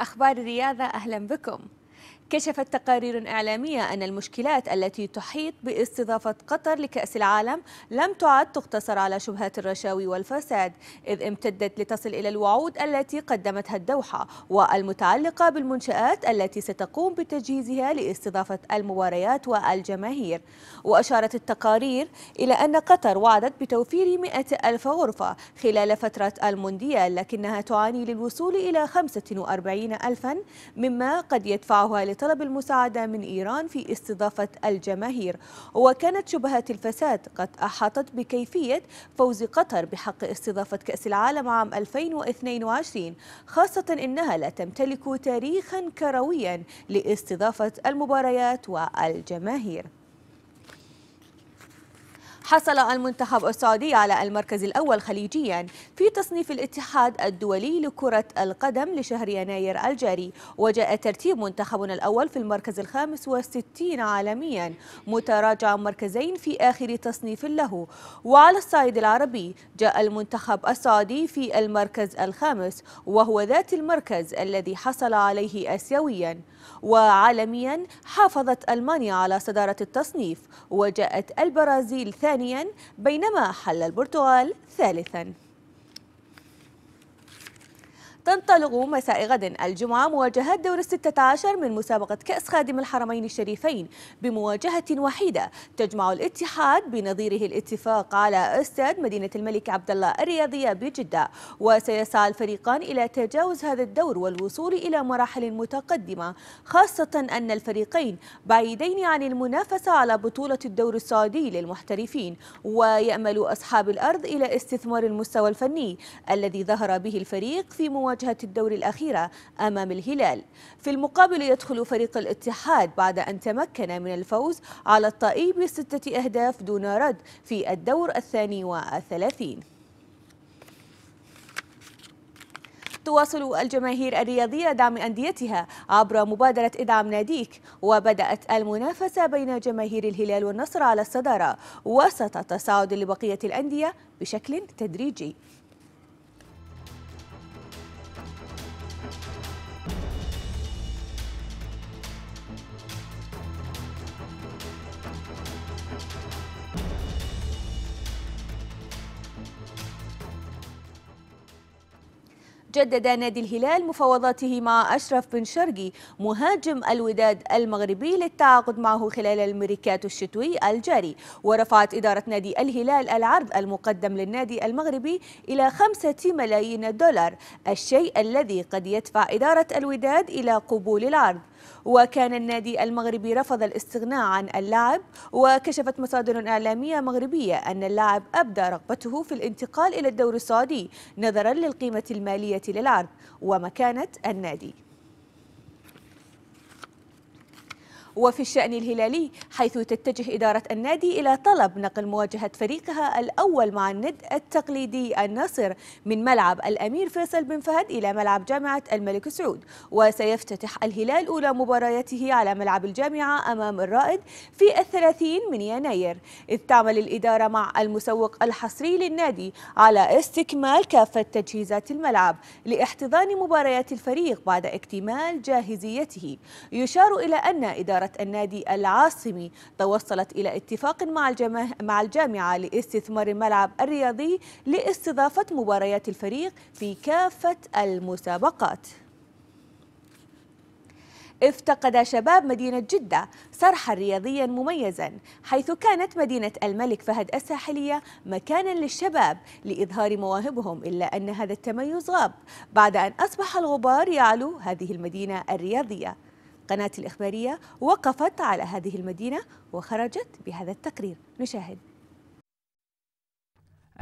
أخبار الرياضة أهلا بكم. كشفت تقارير إعلامية أن المشكلات التي تحيط باستضافة قطر لكأس العالم لم تعد تقتصر على شبهات الرشاوي والفساد إذ امتدت لتصل إلى الوعود التي قدمتها الدوحة والمتعلقة بالمنشآت التي ستقوم بتجهيزها لاستضافة المباريات والجماهير. وأشارت التقارير إلى أن قطر وعدت بتوفير 100 ألف غرفة خلال فترة المونديال لكنها تعاني للوصول إلى 45 ألفا مما قد يدفعها لطلب المساعدة من إيران في استضافة الجماهير. وكانت شبهات الفساد قد أحاطت بكيفية فوز قطر بحق استضافة كأس العالم عام 2022 خاصة إنها لا تمتلك تاريخا كرويا لاستضافة المباريات والجماهير. حصل المنتخب السعودي على المركز الأول خليجيا في تصنيف الاتحاد الدولي لكرة القدم لشهر يناير الجاري. وجاء ترتيب منتخبنا الأول في المركز الخامس والستين عالميا متراجعا مركزين في آخر تصنيف له. وعلى الصعيد العربي جاء المنتخب السعودي في المركز الخامس وهو ذات المركز الذي حصل عليه آسيويا. وعالميا حافظت ألمانيا على صدارة التصنيف وجاءت البرازيل ثانيا بينما حل البرتغال ثالثا. تنطلق مساء غد الجمعة مواجهات دور الستة عشر من مسابقة كأس خادم الحرمين الشريفين بمواجهة وحيدة. تجمع الاتحاد بنظيره الاتفاق على استاد مدينة الملك عبد الله الرياضية بجدة. وسيسعى الفريقان إلى تجاوز هذا الدور والوصول إلى مراحل متقدمة خاصة أن الفريقين بعيدين عن المنافسة على بطولة الدور السعودي للمحترفين. ويأمل أصحاب الأرض إلى استثمار المستوى الفني الذي ظهر به الفريق في مواجهة مواجهة الدور الأخيرة أمام الهلال. في المقابل يدخل فريق الاتحاد بعد أن تمكن من الفوز على الطائي بستة أهداف دون رد في الدور الثاني والثلاثين. تواصل الجماهير الرياضية دعم أنديتها عبر مبادرة إدعم ناديك وبدأت المنافسة بين جماهير الهلال والنصر على الصدارة وسط تصاعد لبقية الأندية بشكل تدريجي. جدد نادي الهلال مفاوضاته مع أشرف بن شرقي مهاجم الوداد المغربي للتعاقد معه خلال الميركاتو الشتوي الجاري. ورفعت إدارة نادي الهلال العرض المقدم للنادي المغربي إلى خمسة ملايين دولار الشيء الذي قد يدفع إدارة الوداد إلى قبول العرض. وكان النادي المغربي رفض الاستغناء عن اللاعب وكشفت مصادر إعلامية مغربية أن اللاعب أبدى رغبته في الانتقال إلى الدور السعودي نظرا للقيمة المالية للعرض ومكانة النادي. وفي الشأن الهلالي حيث تتجه إدارة النادي إلى طلب نقل مواجهة فريقها الأول مع الند التقليدي النصر من ملعب الأمير فيصل بن فهد إلى ملعب جامعة الملك سعود. وسيفتتح الهلال أولى مبارياته على ملعب الجامعة أمام الرائد في الثلاثين من يناير. إذ تعمل الإدارة مع المسوق الحصري للنادي على استكمال كافة تجهيزات الملعب لاحتضان مباريات الفريق بعد اكتمال جاهزيته. يشار إلى أن إدارة إدارة النادي العاصمي توصلت إلى اتفاق مع مع الجامعة لاستثمار الملعب الرياضي لاستضافة مباريات الفريق في كافة المسابقات. افتقد شباب مدينة جدة صرحا رياضيا مميزا حيث كانت مدينة الملك فهد الساحلية مكانا للشباب لإظهار مواهبهم إلا أن هذا التميز غاب بعد أن أصبح الغبار يعلو هذه المدينة الرياضية. قناة الإخبارية وقفت على هذه المدينة وخرجت بهذا التقرير. نشاهد.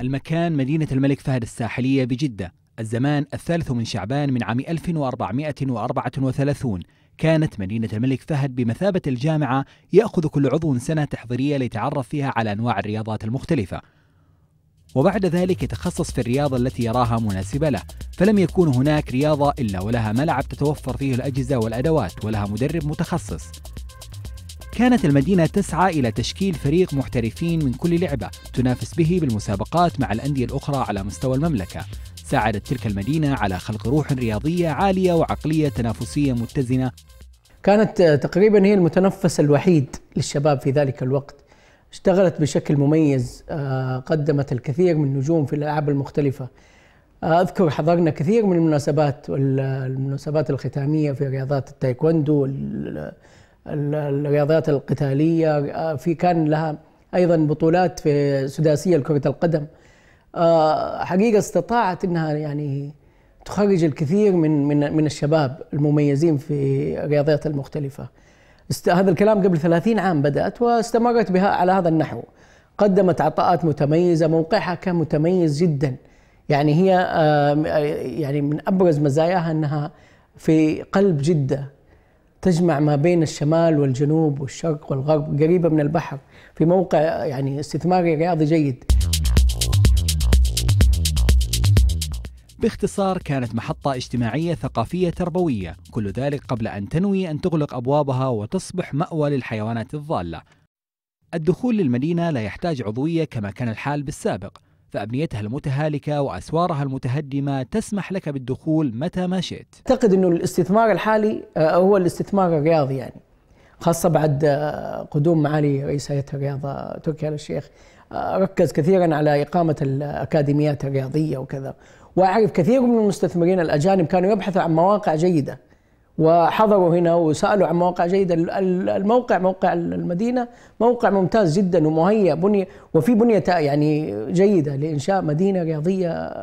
المكان مدينة الملك فهد الساحلية بجدة الزمان الثالث من شعبان من عام 1434 كانت مدينة الملك فهد بمثابة الجامعة يأخذ كل عضو سنة تحضيرية ليتعرف فيها على أنواع الرياضات المختلفة. وبعد ذلك يتخصص في الرياضة التي يراها مناسبة له فلم يكون هناك رياضة إلا ولها ملعب تتوفر فيه الأجهزة والأدوات ولها مدرب متخصص. كانت المدينة تسعى إلى تشكيل فريق محترفين من كل لعبة تنافس به بالمسابقات مع الأندية الأخرى على مستوى المملكة. ساعدت تلك المدينة على خلق روح رياضية عالية وعقلية تنافسية متزنة. كانت تقريبا هي المتنفس الوحيد للشباب في ذلك الوقت. اشتغلت بشكل مميز آه، قدمت الكثير من النجوم في الألعاب المختلفة. آه، أذكر حضرنا كثير من المناسبات والمناسبات الختامية في رياضات التايكوندو الرياضات القتالية آه، في كان لها أيضا بطولات في سداسية لكرة القدم. حقيقة استطاعت أنها يعني تخرج الكثير من من من الشباب المميزين في الرياضات المختلفة هذا الكلام قبل 30 عام بدأت واستمرت بها على هذا النحو. قدمت عطاءات متميزة موقعها كان متميز جدا. يعني هي يعني من أبرز مزاياها أنها في قلب جدة تجمع ما بين الشمال والجنوب والشرق والغرب قريبة من البحر في موقع يعني استثماري رياضي جيد. باختصار كانت محطة اجتماعية ثقافية تربوية كل ذلك قبل أن تنوي أن تغلق أبوابها وتصبح مأوى للحيوانات الضالة. الدخول للمدينة لا يحتاج عضوية كما كان الحال بالسابق فأبنيتها المتهالكة وأسوارها المتهدمة تسمح لك بالدخول متى ما شئت. أعتقد أنه الاستثمار الحالي آه، هو الاستثمار الرياضي يعني خاصة بعد آه، قدوم معالي رئيس هيئة الرياضة تركي آل الشيخ آه، ركز كثيرا على إقامة الأكاديميات الرياضية وكذا. وأعرف كثير من المستثمرين الأجانب كانوا يبحثوا عن مواقع جيدة. وحضروا هنا وسألوا عن مواقع جيدة. الموقع موقع المدينة موقع ممتاز جدا ومهيأ بني وفي بنية يعني جيدة لإنشاء مدينة رياضية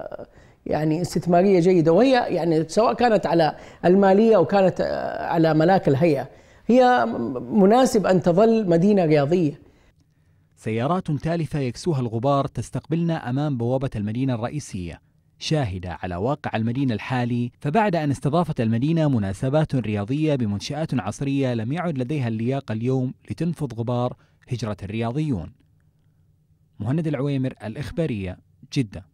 يعني استثمارية جيدة. وهي يعني سواء كانت على المالية أو كانت على ملاك الهيئة هي مناسب أن تظل مدينة رياضية. سيارات تالفة يكسوها الغبار تستقبلنا أمام بوابة المدينة الرئيسية. شاهدة على واقع المدينة الحالي فبعد أن استضافت المدينة مناسبات رياضية بمنشآت عصرية لم يعد لديها اللياقة اليوم لتنفض غبار هجرة الرياضيون. مهند العويمر الإخبارية جدة.